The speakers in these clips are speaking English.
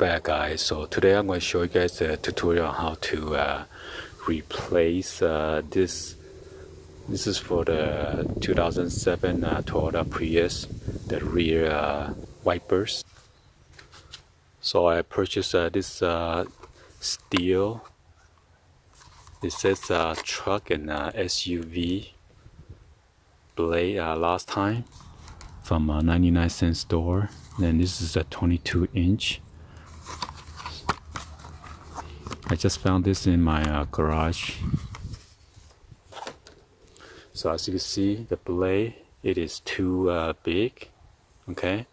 back guys. So today I'm going to show you guys a tutorial on how to uh, replace uh, this this is for the 2007 uh, Toyota Prius the rear uh, wipers. So I purchased uh, this uh, steel. It says truck and SUV blade last time from a 99 cent store. Then this is a 22 inch I just found this in my uh, garage. So as you can see the blade it is too uh, big okay?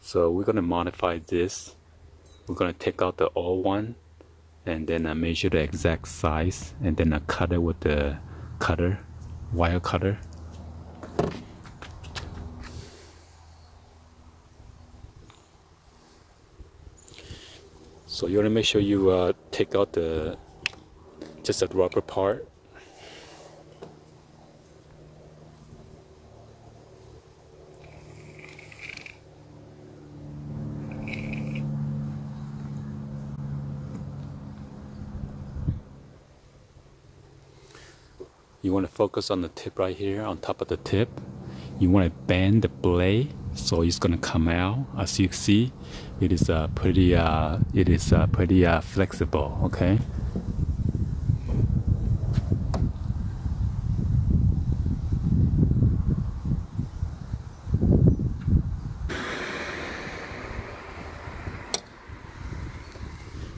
So we're gonna modify this. We're gonna take out the old one and then uh, measure the exact size and then uh, cut it with the cutter wire cutter. So you want to make sure you uh, take out the just the rubber part. You want to focus on the tip right here on top of the tip. You want to bend the blade so it's gonna come out. As you see it is uh, pretty uh, it is uh, pretty uh, flexible okay?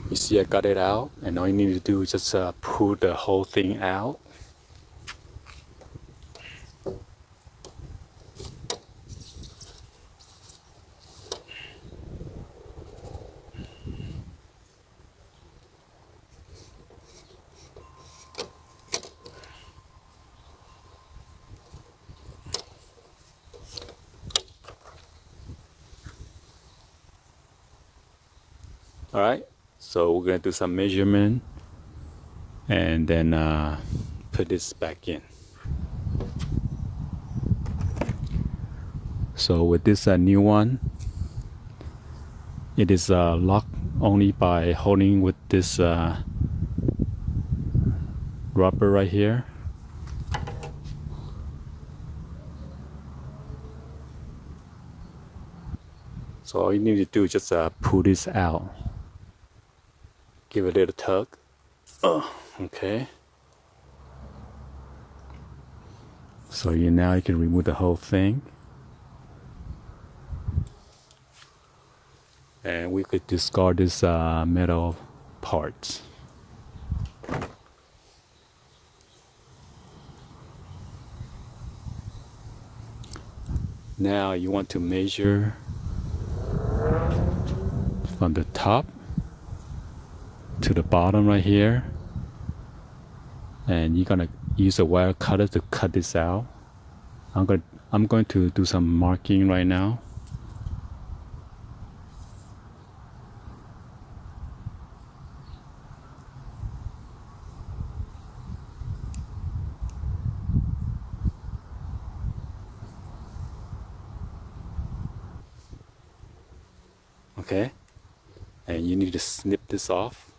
You see I got it out and all you need to do is just uh, pull the whole thing out all right. So we're gonna do some measurement and then uh, put this back in. So with this uh, new one it is uh, locked only by holding with this uh, rubber right here. So all you need to do is just uh, pull this out give it a little tug. Oh, okay. So you now you can remove the whole thing. And we could discard this uh, metal parts. Now you want to measure from the top to the bottom right here. And you're gonna use a wire cutter to cut this out. I'm gonna I'm going to do some marking right now. Okay. And you need to snip this off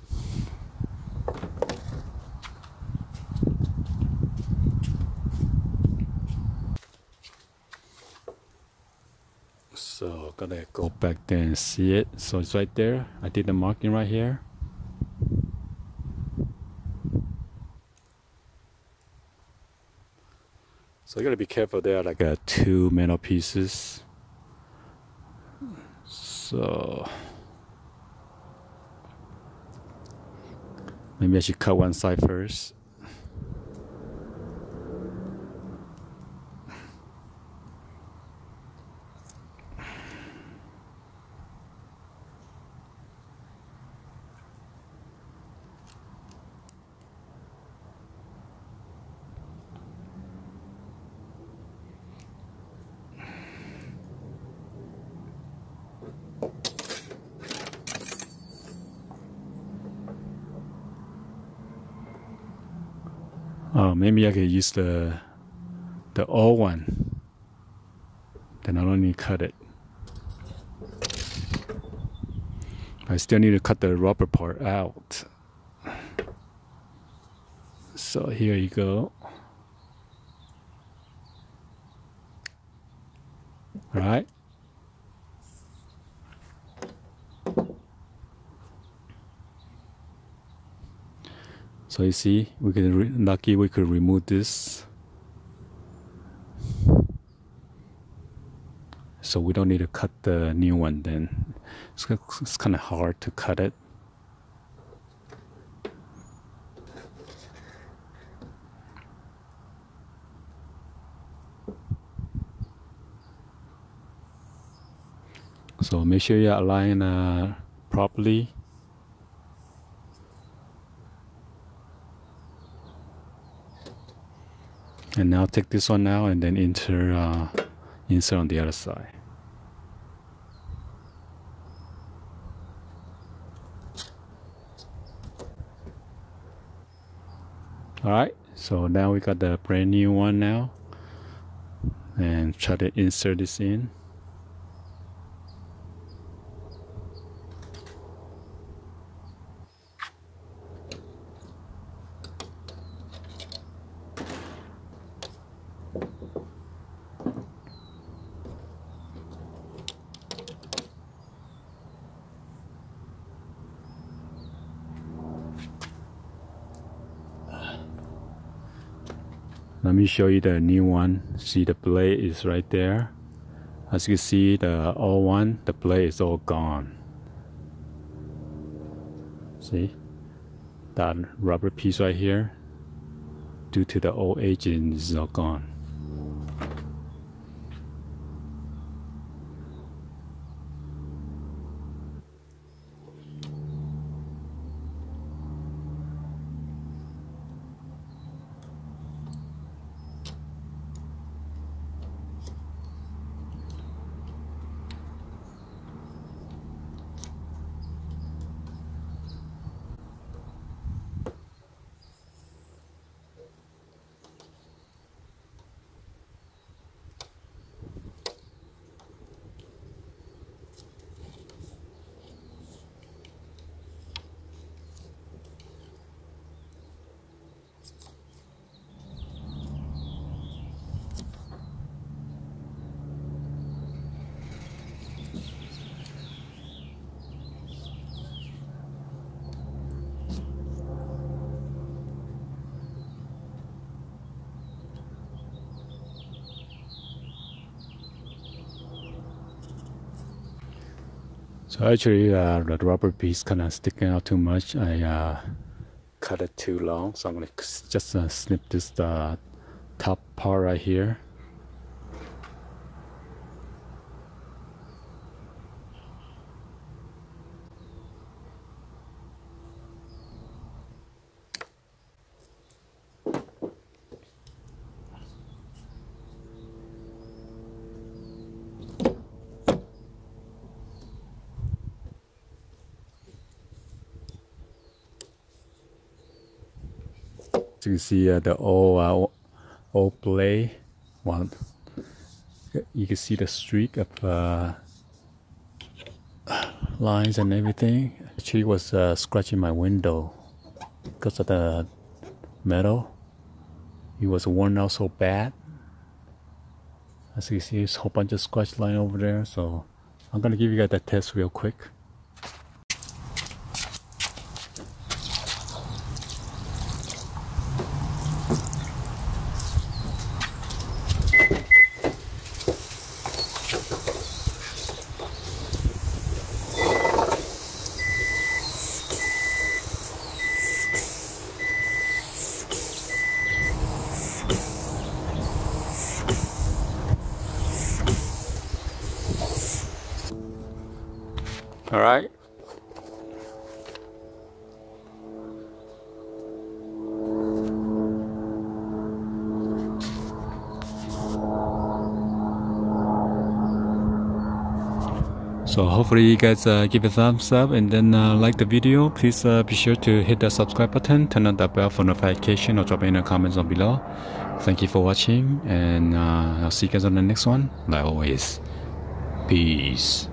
So gonna go back there and see it. So it's right there. I did the marking right here. So you gotta be careful there, like uh, two metal pieces. So maybe I should cut one side first. Oh, maybe I could use the the old one. Then I don't need to cut it. I still need to cut the rubber part out. So here you go. All right. So you see, we can lucky we could remove this. So we don't need to cut the new one then. It's, it's kind of hard to cut it. So make sure you align uh, properly. And now take this one now and then insert, uh, insert on the other side. Alright, so now we got the brand new one now. And try to insert this in. Let me show you the new one. See the blade is right there. As you can see the old one the blade is all gone. See? That rubber piece right here due to the old aging is all gone So actually, uh, the rubber piece kind of sticking out too much. I uh, cut it too long, so I'm gonna just uh, snip this uh, top part right here. You can see uh, the old uh, old blade one. You can see the streak of uh, lines and everything. Actually was uh, scratching my window because of the metal. It was worn out so bad. As you see there's a whole bunch of scratch line over there. So I'm gonna give you guys that test real quick All right. So hopefully you guys uh, give a thumbs up and then uh, like the video. Please uh, be sure to hit the subscribe button, turn on the bell for notification or drop in the comments down below. Thank you for watching and uh, I'll see you guys on the next one. Like always, peace.